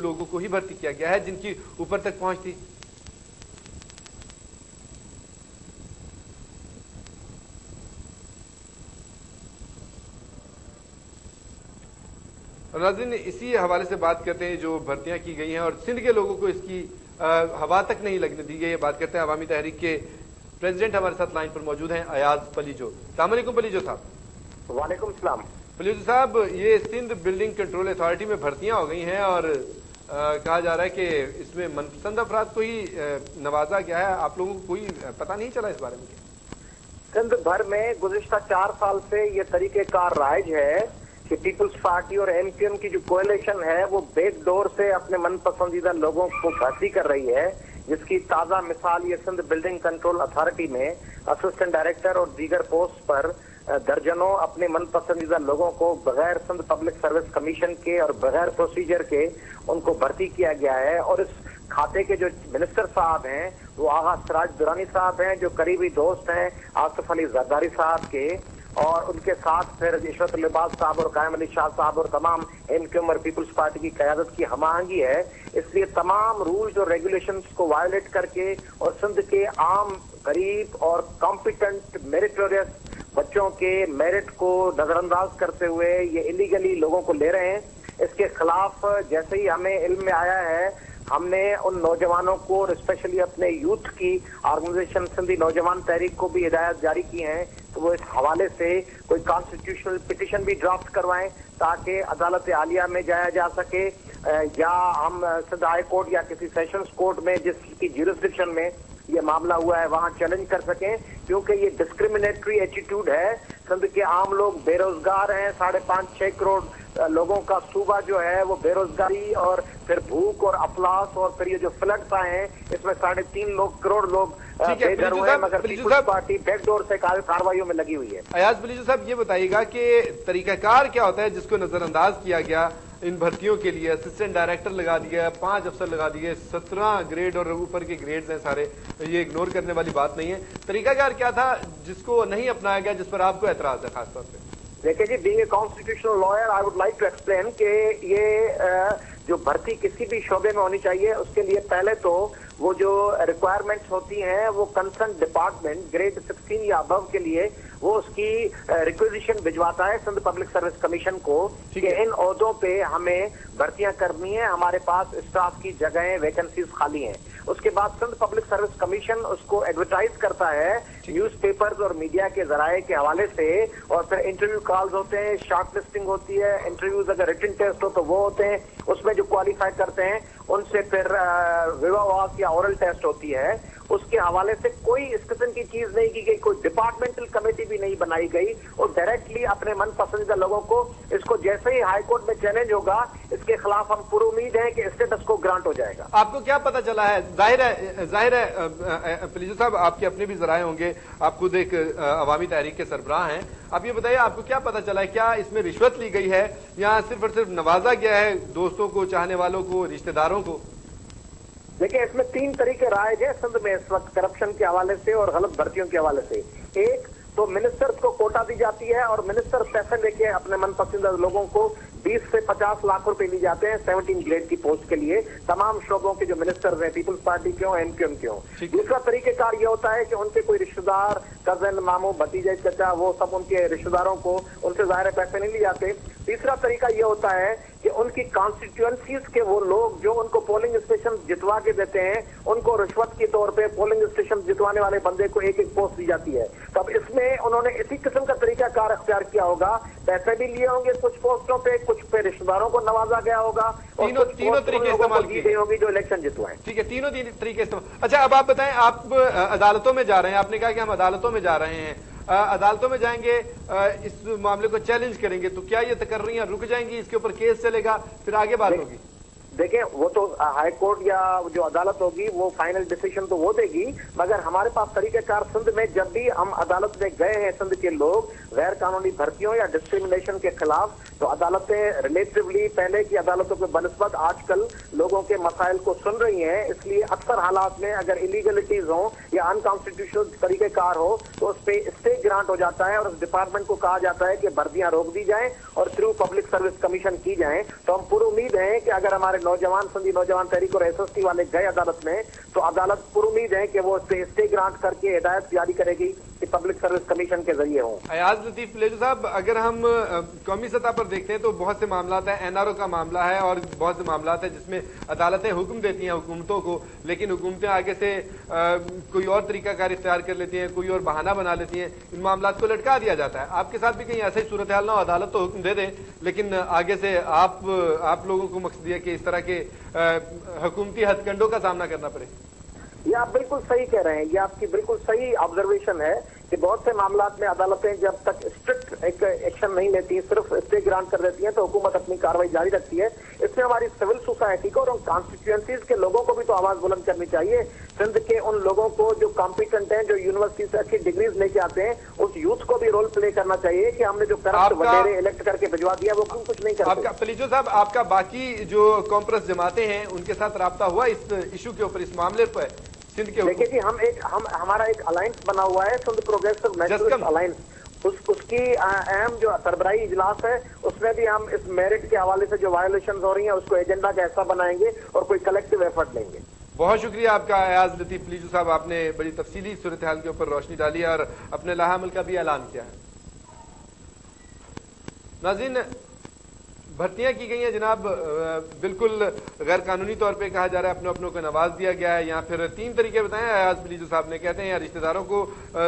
लोगों को ही भर्ती किया गया है जिनकी ऊपर तक पहुँच थी। नाजिन इसी हवाले से बात करते हैं जो भर्तियाँ की गई हैं और सिंध के लोगों को इसकी आ, हवा तक नहीं लगने दी गई है। बात करते हैं अवामी तहरीक के प्रेसिडेंट हमारे साथ लाइन पर मौजूद हैं अयाज पलीजो। सलामकुम पलीजो साहब। वालेकुम सलाम। पलीजो साहब ये सिंध बिल्डिंग कंट्रोल अथॉरिटी में भर्तियाँ हो गई हैं और कहा जा रहा है कि इसमें मनपसंद अफराद को ही नवाजा गया है। आप लोगों को कोई पता नहीं चला इस बारे में सिंध भर में गुजशत चार साल से ये तरीकेकार राइज है कि पीपुल्स पार्टी और एमपीएम की जो कोएलेशन है, वो बेकडोर से अपने मन पसंदीदा लोगों को भर्ती कर रही है, जिसकी ताज़ा मिसाल ये सिंध बिल्डिंग कंट्रोल अथॉरिटी में असिस्टेंट डायरेक्टर और दीगर पोस्ट पर दर्जनों अपने मन पसंदीदा लोगों को बगैर सिंध पब्लिक सर्विस कमीशन के और बगैर प्रोसीजर के उनको भर्ती किया गया है और इस खाते के जो मिनिस्टर साहब हैं, वो आगा सराज दुरानी साहब हैं, जो करीबी दोस्त हैं, आसफ अली जरदारी साहब के और उनके साथ फिर इशरत लिबास साहब और कायम अली शाह साहब और तमाम एमक्यूएम और पीपुल्स पार्टी की क्यादत की हमाहंगी है। इसलिए तमाम रूल्स और रेगुलेशंस को वायोलेट करके और सिंध के आम, गरीब और कॉम्पिटेंट मेरिटोरियस बच्चों के मेरिट को नजरअंदाज करते हुए ये इलीगली लोगों को ले रहे हैं। इसके खिलाफ जैसे ही हमें इल्म में आया है, हमने उन नौजवानों को और स्पेशली अपने यूथ की ऑर्गेनाइजेशन सिंधी नौजवान तहरीक को भी हिदायत जारी की हैं तो वो इस हवाले से कोई कॉन्स्टिट्यूशनल पिटिशन भी ड्राफ्ट करवाएँ ताकि अदालत आलिया में जाया जा सके। या हम सिंध हाई कोर्ट या किसी सेशंस कोर्ट में जिसकी ज्यूरिस्डिक्शन में ये मामला हुआ है, वहाँ चैलेंज कर सकें। क्योंकि ये डिस्क्रिमिनेटरी एटीट्यूड है सिंध के आम लोग बेरोजगार हैं साढ़े पाँच छह करोड़ लोगों का सूबा जो है वो बेरोजगारी और फिर भूख और अफलास और फिर ये जो फ्लड्स आए हैं इसमें साढ़े तीन लोग करोड़ लोग बेघर हुए मगर पीपुल्स पार्टी बैकडोर से कार्रवाई में लगी हुई है। अयाज बलीजू साहब ये बताइएगा कि तरीकाकार क्या होता है जिसको नजरअंदाज किया गया इन भर्तियों के लिए असिस्टेंट डायरेक्टर लगा दिया है, पाँच अफसर लगा दिए सत्रह ग्रेड और ऊपर के ग्रेड हैं सारे। ये इग्नोर करने वाली बात नहीं है। तरीकाकार क्या था, जिसको नहीं अपनाया गया, जिस पर आपको एतराज़ है खासतौर पर देखिए जी being a constitutional lawyer I would like to explain के ये जो भर्ती किसी भी शोबे में होनी चाहिए, उसके लिए पहले तो वो जो रिक्वायरमेंट्स होती हैं वो कंसर्न डिपार्टमेंट ग्रेड 16 या अबव के लिए वो उसकी रिक्वेजिशन भिजवाता है सिंध पब्लिक सर्विस कमीशन को कि इन अहदों पे हमें भर्तियाँ करनी है। हमारे पास स्टाफ की जगहें वैकेंसीज खाली हैं। उसके बाद सिंध पब्लिक सर्विस कमीशन उसको एडवर्टाइज करता है न्यूज़पेपर्स और मीडिया के जराए के हवाले से और फिर इंटरव्यू कॉल्स होते हैं शॉर्ट लिस्टिंग होती है इंटरव्यूज़ अगर रिटर्न टेस्ट हो तो वो होते हैं उसमें जो क्वालिफाई करते हैं उनसे फिर विवाह या ओरल टेस्ट होती है। उसके हवाले से कोई इस किस्म की चीज़ नहीं की गई, कोई डिपार्टमेंटल कमेटी भी नहीं बनाई गई और डायरेक्टली अपने मन पसंदीदा लोगों को इसको जैसे ही हाईकोर्ट में चैलेंज होगा, इसके खिलाफ हम पूरी उम्मीद है कि स्टेटस को ग्रांट हो जाएगा। आपको क्या पता चला है? ज़ाहिर है ज़ाहिर है पुलिस साहब, आपके अपने भी जराए होंगे। आप खुद एक अवामी तहरीक के सरबराह हैं। आप ये बताइए, आपको क्या पता चला है, क्या इसमें रिश्वत ली गई है? या सिर्फ़ और सिर्फ़ नवाजा गया है दोस्तों को, चाहने वालों को, रिश्तेदारों को? देखिए इसमें तीन तरीके राय है सिंध में इस वक्त करप्शन के हवाले से और गलत भर्तियों के हवाले से। एक तो मिनिस्टर्स को कोटा दी जाती है और मिनिस्टर पैसे लेके अपने मनपसंद लोगों को 20 से 50 लाख रुपए ली जाते हैं 17 ग्रेड की पोस्ट के लिए। तमाम शोबों के जो मिनिस्टर हैं पीपुल्स पार्टी के हो एमक्यूएम के हो। दूसरा तरीकेकार ये होता है कि उनके कोई रिश्तेदार कज़न मामू भतीजे चचा वो सब उनके रिश्तेदारों को उनसे ज़ाहिर पैसे नहीं लिए जाते। तीसरा तरीका यह होता है कि उनकी कॉन्स्टिट्यूएंसीज के वो लोग जो उनको पोलिंग स्टेशन जितवा के देते हैं उनको रिश्वत के तौर पे पोलिंग स्टेशन जितवाने वाले बंदे को एक एक पोस्ट दी जाती है। तब इसमें उन्होंने इसी किस्म का तरीका कार अख्तियार किया होगा। पैसे भी लिए होंगे कुछ पोस्टों पे कुछ पे रिश्तेदारों को नवाजा गया होगा और तीनों तीनों तरीके इस्तेमाल की गई होगी जो इलेक्शन जितवाए। ठीक है तीनों तरीके इस्तेमाल अच्छा अब आप बताएँ आप अदालतों में जा रहे हैं। आपने कहा कि हम अदालतों में जा रहे हैं। अदालतों में जाएँगे इस मामले को चैलेंज करेंगे। तो क्या ये तकर्रियाँ रुक जाएँगी? इसके ऊपर केस चलेगा फिर आगे बात होगी। देखें, वो तो हाई कोर्ट या जो अदालत होगी, वो फाइनल डिसीज़न तो वो देगी, मगर हमारे पास तरीकेकार सिंध में जब भी हम अदालत में गए हैं सिंध के लोग गैर कानूनी भर्तियों या डिस्क्रिमिनेशन के खिलाफ तो अदालतें रिलेटिवली पहले की अदालतों के बनस्बत आजकल लोगों के मसाइल को सुन रही हैं, इसलिए अक्सर हालात में अगर इलीगलिटीज हो या अनकॉन्स्टिट्यूशनल तरीकेकार हो तो उस पर स्टे ग्रांट हो जाता है और उस डिपार्टमेंट को कहा जाता है कि भर्तियाँ रोक दी जाए और थ्रू पब्लिक सर्विस कमीशन की जाए। तो हम पूरी उम्मीद है कि अगर हमारे नौजवान संधि नौजवान तहरीक और एसएसटी वाले गए अदालत में तो अदालत पुरुद है कि वो स्टे ग्रांट करके हिदायत जारी करेगी। कि पब्लिक सर्विस कमीशन के ज़रिए हो। अयाज लतीफ लेजू साहब, अगर हम कौमी सतह पर देखते हैं तो बहुत से मामला है। एनआरओ का मामला है और बहुत से मामला है जिसमें अदालतें हुक्म देती हैं हुकूमतों को, लेकिन हुकूमतें आगे से कोई और तरीकाकार इख्तियार कर लेती हैं, कोई और बहाना बना लेती हैं। इन मामला को लटका दिया जाता है। आपके साथ भी कहीं ऐसा ही सूरत हाल ना हो, अदालत तो हुक्म दे दे, लेकिन आगे से आप आप लोगों को मकसद है कि इस तरह के हुकूमती हथकंडों का सामना करना पड़े। ये आप बिल्कुल सही कह रहे हैं, ये आपकी बिल्कुल सही ऑब्जर्वेशन है कि बहुत से मामला में अदालतें जब तक स्ट्रिक्ट एक एक्शन नहीं लेती, सिर्फ़ स्टे ग्रांट कर देती हैं तो हुकूमत अपनी कार्रवाई जारी रखती है। इसमें हमारी सिविल सोसाइटी को और कॉन्स्टिट्यूंसीज के लोगों को भी तो आवाज़ बुलंद करनी चाहिए। सिंध के उन लोगों को जो कॉम्पिटेंट हैं जो यूनिवर्सिटी से अच्छी डिग्रीज लेके आते हैं उस यूथ को भी रोल प्ले करना चाहिए कि हमने जो करप्ट वगैरह इलेक्ट करके भिजवा दिया वो क्यों कुछ नहीं करते आपका पलीजो साहब आपका बाकी जो कॉम्प्रेस जमाते हैं उनके साथ रहा हुआ इस इशू के ऊपर इस मामले पर सिंध के देखिए जी हम एक हम हमारा एक अलायंस बना हुआ है सिंध प्रोग्रेसिव नेशनल अलायंस उस, उसकी अहम जो सरबराही इजलास है, उसमें भी हम इस मेरिट के हवाले से जो वायोलेशन हो रही है, उसको एजेंडा का हिस्सा बनाएँगे और कोई कलेक्टिव एफर्ट लेंगे। बहुत शुक्रिया आपका अयाज लतीफ लीजू साहब। आपने बड़ी तफसीली सूरत हाल के ऊपर रोशनी डाली और अपने लाहमल का भी ऐलान किया है। नाजिन भर्तियाँ की गई हैं, जनाब। बिल्कुल गैर कानूनी तौर पे कहा जा रहा है, अपने अपनों को नवाज़ दिया गया है। या फिर तीन तरीके बताए, अयाज बलीजू साहब ने कहते हैं, या रिश्तेदारों को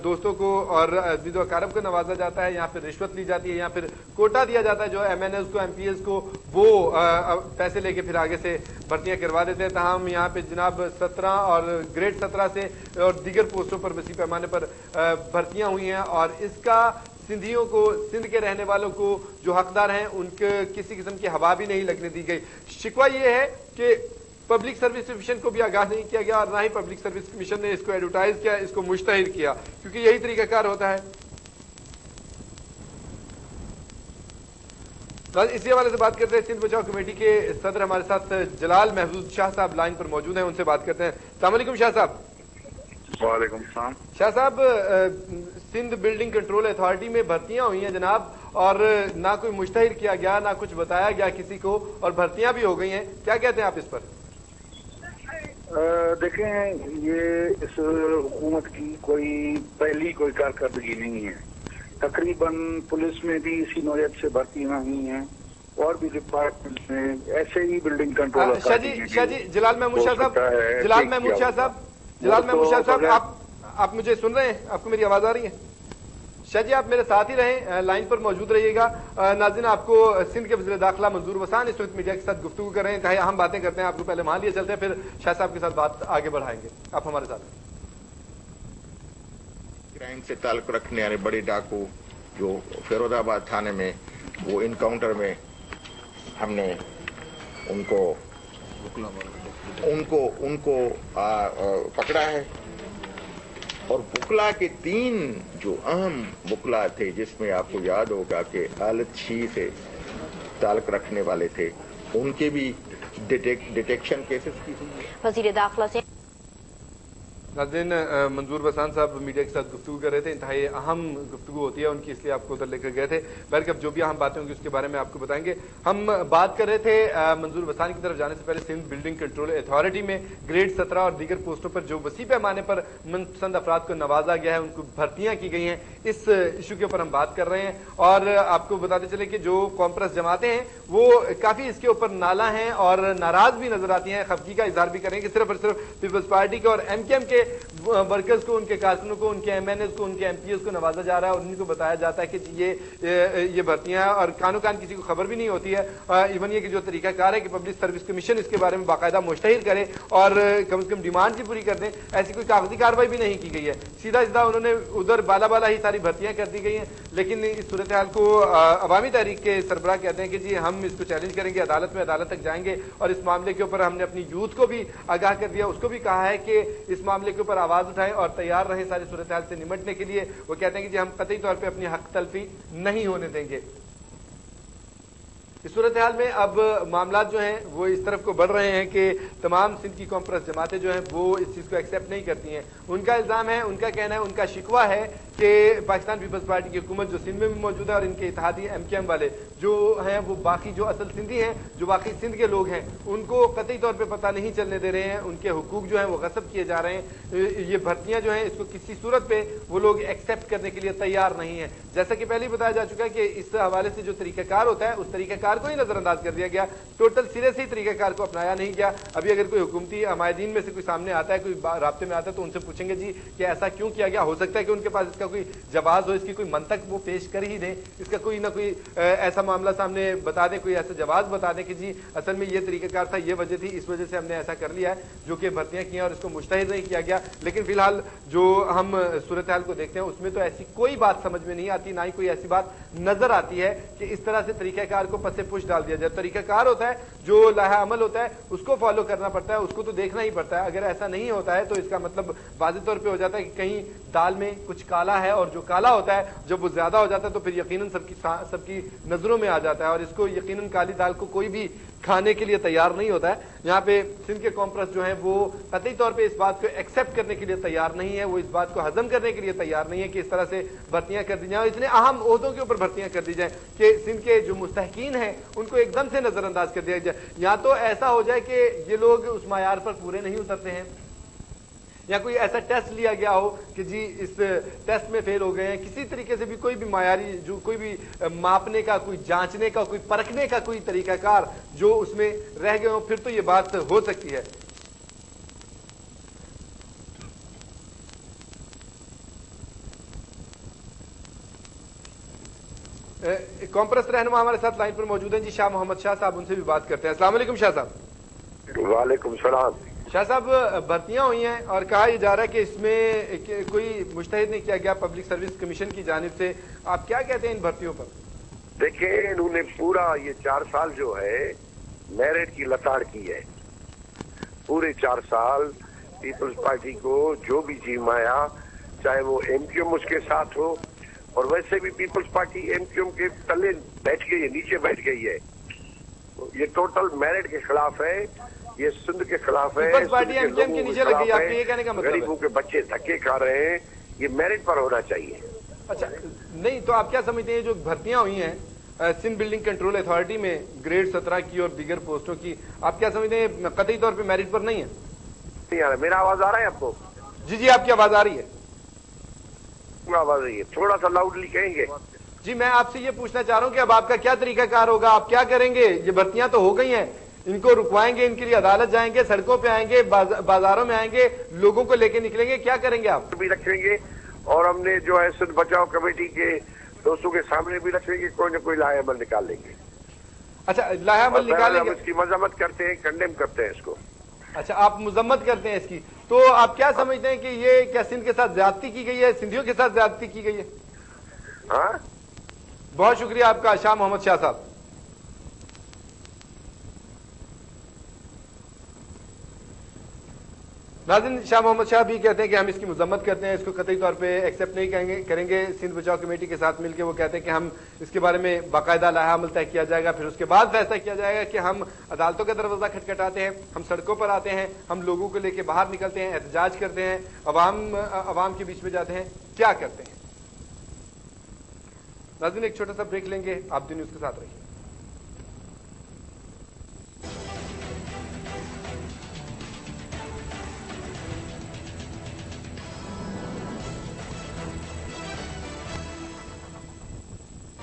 दोस्तों को, और अज़ीज़ वकारब को नवाजा जाता है या फिर रिश्वत ली जाती है या फिर कोटा दिया जाता है, जो एमएनएस को एमपीएस को, वो पैसे लेके फिर आगे से भर्तियाँ करवा देते हैं। तहम यहाँ पे जनाब सत्रह और ग्रेड सत्रह से, और दीगर पोस्टों पर वसी पैमाने पर भर्तियाँ हुई हैं, और इसका सिंधियों को, सिंध के रहने वालों को जो हकदार हैं, उनके किसी किस्म की हवा भी नहीं लगने दी गई। शिकवा यह है कि पब्लिक सर्विस कमीशन को भी आगाह नहीं किया गया और ना ही पब्लिक सर्विस कमीशन ने इसको एडवर्टाइज किया, इसको मुश्तहिर किया। क्योंकि यही तरीकाकार होता है। इसी हवाले से बात करते हैं। सिंध बचाओ कमेटी के सदर हमारे साथ जलाल महफूज शाह साहब लाइन पर मौजूद हैं, उनसे बात करते हैं। सलामकुम शाह साहब। वालेकुम शाह साहब सिंध बिल्डिंग कंट्रोल अथॉरिटी में भर्तियाँ हुई हैं जनाब और ना कोई मुश्तहिर किया गया ना कुछ बताया गया किसी को और भर्तियाँ भी हो गई हैं। क्या कहते हैं आप इस पर? देखें ये इस हुकूमत की कोई पहली कोई कारकर्दगी नहीं है। तकरीबन पुलिस में भी इसी नौयत से भर्तियाँ हुई हैं और भी डिपार्टमेंट में ऐसे ही बिल्डिंग कंट्रोल जी शाह जी जलाल महमूद शाह साहब जलाल महमूद शाह साहब जलाल तो महमूद शाह साहब आप आप मुझे सुन रहे हैं आपको मेरी आवाज़ आ रही है? शाह जी आप मेरे साथ ही रहें लाइन पर मौजूद रहिएगा। नाजिन आपको सिंध के वजी दाखिला मंजूर वसान इस वक्त मीडिया के साथ गुफ्तु कर रहे हैं। कहे हम बातें करते हैं आपको पहले वहाँ लिए चलते हैं फिर शाह साहब के साथ बात आगे बढ़ाएँगे। आप हमारे साथ क्राइम से ताल्लुक रखने वाले बड़े डाकू जो फिरोजाबाद थाने में वो इनकाउंटर में हमने उनको उनको उनको आ, आ, पकड़ा है। और बुकला के तीन जो अहम बुकला थे जिसमें आपको याद होगा कि आलत शी से ताल्लुक रखने वाले थे उनके भी डिटेक्शन केसेस की वज़ीर दाखिला से नाजिन मंजूर बसान साहब मीडिया के साथ गुफ्तु कर रहे थे, इंतहाई अहम गुफ्तु होती है, उनकी इसलिए आपको उधर लेकर गए थे। बल्कि अब जो भी अहम बातें होंगी उसके बारे में आपको बताएँगे। हम बात कर रहे थे मंजूर बसान की तरफ़ जाने से पहले सिंध बिल्डिंग कंट्रोल अथॉरिटी में ग्रेड सत्रह और दीगर पोस्टों पर जो वसी पैमाने पर मनपसंद अफराद को नवाजा गया है, उनको भर्तियाँ की गई हैं। इस इशू के ऊपर हम बात कर रहे हैं और आपको बताते चले कि जो कॉम्प्रेस जमाते हैं, वो काफ़ी इसके ऊपर नाला हैं और नाराज़ भी नज़र आती हैं। खफगी का इजहार भी करेंगे, सिर्फ़ और सिर्फ़ पीपल्स पार्टी के और एमकेएम के वर्कर्स को, उनके कारकुनों को, उनके एमएनएस को, उनके एमपीएस को नवाजा जा रहा है और उन्हीं को बताया जाता है कि ये ये भर्तियाँ और कानों कान किसी को खबर भी नहीं होती है। इवन ये कि जो तरीकाकार है कि पब्लिक सर्विस कमीशन इसके बारे में बाकायदा मुश्तहिर करे और कम से कम डिमांड भी पूरी कर दें। ऐसी कोई कागज़ी कार्रवाई भी नहीं की गई है। सीधा सीधा उन्होंने उधर बाला बाला ही सारी भर्तियाँ कर दी गई हैं। लेकिन इस सूरत हाल को अवामी तहरीक के सरबरा कहते हैं कि जी हम इसको चैलेंज करेंगे, अदालत में अदालत तक जाएँगे और इस मामले के ऊपर हमने अपनी यूथ को भी आगाह कर दिया। उसको भी कहा है कि इस मामले के ऊपर आवाज़ उठाएँ और तैयार रहे सारी सूरत हाल से निमटने के लिए। वो कहते हैं कि जी, हम कतई तौर पर अपनी हक तलफी नहीं होने देंगे। इस सूरत हाल में अब मामला जो हैं, वो इस तरफ़ को बढ़ रहे हैं कि तमाम सिंध की कॉम्प्रेस जमातें जो हैं, वो इस चीज़ को एक्सेप्ट नहीं करती हैं। उनका इल्ज़ाम है, उनका कहना है, उनका शिकवा है कि पाकिस्तान पीपल्स पार्टी की हुकूमत जो सिंध में भी मौजूद है और इनके इतिहादी एम के एम वाले जो हैं, वो बाकी जो असल सिंधी हैं, जो बाकी सिंध के लोग हैं, उनको कतई तौर पर पता नहीं चलने दे रहे हैं। उनके हकूक जो हैं, वो गसब किए जा रहे हैं। ये भर्तियाँ जो हैं, इसको किसी सूरत पर वो लोग एक्सेप्ट करने के लिए तैयार नहीं है। जैसा कि पहले ही बताया जा चुका है कि इस हवाले से जो तरीकाकार होता है, उस तरीकाकार को ही नजरअंदाज कर दिया गया। टोटल सिरे से ही तरीकाकार को अपनाया नहीं गया। अभी अगर कोई हुकूमती हमायदीन में से कोई सामने आता है, कोई रबते में आता है तो उनसे पूछेंगे, जी कि ऐसा क्यों किया गया? हो सकता है कि उनके पास इसका कोई जवाब हो, इसकी कोई मंतक वो पेश कर ही दें। इसका कोई ना कोई ऐसा मामला सामने बता दें, कोई ऐसा जवाब बता दें कि, जी, असल में ये तरीकाकार था, ये वजह थी, इस वजह से हमने ऐसा कर लिया है, जो कि भर्तियाँ की और इसको मुश्तहिद नहीं किया गया। लेकिन फ़िलहाल जो हम सूरत हाल को देखते हैं, उसमें तो ऐसी कोई बात समझ में नहीं आती, ना ही कोई ऐसी बात नज़र आती है कि इस तरह से तरीकाकार को पसे पुश डाल दिया जाए। तरीकाकार होता है, जो लाहा अमल होता है, उसको फॉलो करना पड़ता है, उसको तो देखना ही पड़ता है। अगर ऐसा नहीं होता है तो इसका मतलब वाजे तौर पर हो जाता है कि कहीं दाल में कुछ काला है और जो काला होता है, जब वो ज़्यादा हो जाता है तो फिर यकीन सबकी सबकी नज़रों में आ जाता है। और इसको यकीन काली दाल को कोई भी खाने के लिए तैयार नहीं होता है। यहाँ पे सिंध के कॉम्प्रेस जो है, वो कतई तौर पे इस बात को एक्सेप्ट करने के लिए तैयार नहीं है। वो इस बात को हजम करने के लिए तैयार नहीं है कि इस तरह से भर्तियाँ कर दी जाए। इतने अहम उहदों के ऊपर भर्तियाँ कर दी जाए कि सिंध के जो मुस्तकिन है, उनको एकदम से नजरअंदाज कर दिया जाए। या तो ऐसा हो जाए कि ये लोग उस मैार पर पूरे नहीं उतरते हैं। या कोई ऐसा टेस्ट लिया गया हो कि जी इस टेस्ट में फेल हो गए हैं, किसी तरीके से भी कोई भी मायारी जो कोई भी मापने का, कोई जांचने का, कोई परखने का कोई तरीकाकार जो उसमें रह गए हो, फिर तो ये बात हो सकती है। कॉम्प्रेस रहनुमा हमारे साथ लाइन पर मौजूद हैं जी, शाह मोहम्मद शाह साहब, उनसे भी बात करते हैं। असला शाह साहब। वालेकुम सलाम। शाह साहब, भर्तियाँ हुई हैं और कहा यह जा रहा है कि इसमें कोई मुश्तहिद नहीं किया गया पब्लिक सर्विस कमीशन की जानब से। आप क्या कहते हैं इन भर्तियों पर? देखिए, इन्होंने पूरा ये चार साल जो है मेरिट की लताड़ की है। पूरे चार साल पीपल्स पार्टी को जो भी जीमाया चाहे वो एमक्यूएम उसके साथ हो, और वैसे भी पीपल्स पार्टी एमक्यूएम के तले बैठ गई है, नीचे बैठ गई है। ये टोटल मेरिट के खिलाफ है। ये सिंध के खिलाफ है पार्टी के नीचे लग गई आपके ये कहने का मतलब गरीबों के बच्चे धक्के खा रहे हैं ये मेरिट पर होना चाहिए। अच्छा नहीं तो आप क्या समझते हैं जो भर्तियाँ हुई हैं सिंध बिल्डिंग कंट्रोल अथॉरिटी में ग्रेड सत्रह की और दीगर पोस्टों की आप क्या समझते हैं कतई तौर पर मेरिट पर नहीं है? नहीं आ रहा मेरा आवाज़ आ रहा है आपको? जी जी आपकी आवाज़ आ रही है। आवाज़ आ रही है? थोड़ा सा लाउडली कहेंगे। जी मैं आपसे ये पूछना चाह रहा हूँ कि अब आपका क्या तरीकाकार होगा आप क्या करेंगे? ये भर्तियाँ तो हो गई हैं इनको रुकवाएँगे इनके लिए अदालत जाएँगे सड़कों पे आएँगे बाजारों में आएँगे लोगों को लेके निकलेंगे क्या करेंगे आप? भी रखेंगे और हमने जो है सिद्ध बचाव कमेटी के दोस्तों के सामने भी रखेंगे कोई ना कोई लाहेमल निकाल लेंगे। अच्छा लाहेमल निकालेंगे? इसकी मजम्मत करते हैं कंडेम करते हैं इसको। अच्छा आप मजम्मत करते हैं इसकी। तो आप क्या समझते हैं कि ये क्या सिंध के साथ ज्यादती की गई है सिंधियों के साथ ज्यादती की गई है? हाँ? बहुत शुक्रिया आपका शाह मोहम्मद शाह साहब। नाजिन, शाह मोहम्मद शाह भी कहते हैं कि हम इसकी मजम्मत करते हैं, इसको कतई तौर पे एक्सेप्ट नहीं करेंगे करेंगे। सिंध बचाव कमेटी के साथ मिलकर वो कहते हैं कि हम इसके बारे में बाकायदा लाहा अमल तय किया जाएगा, फिर उसके बाद फैसला किया जाएगा कि हम अदालतों का दरवाज़ा खटखटाते हैं, हम सड़कों पर आते हैं, हम लोगों को लेकर बाहर निकलते हैं, एहतजाज करते हैं, अवाम अवाम के बीच में जाते हैं, क्या करते हैं? नाजिन, एक छोटा सा ब्रेक लेंगे, आप दिन उसके साथ रहिए।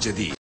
Jadid.